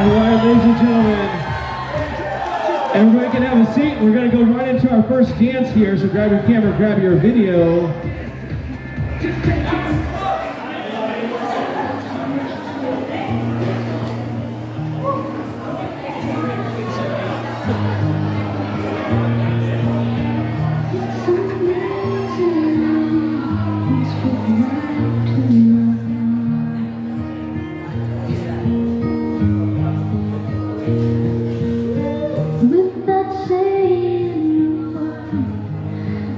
Alright, ladies and gentlemen. Everybody can have a seat. We're going to go right into our first dance here, so grab your camera, grab your video.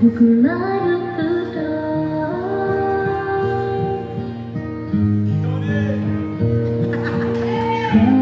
膨らむ歌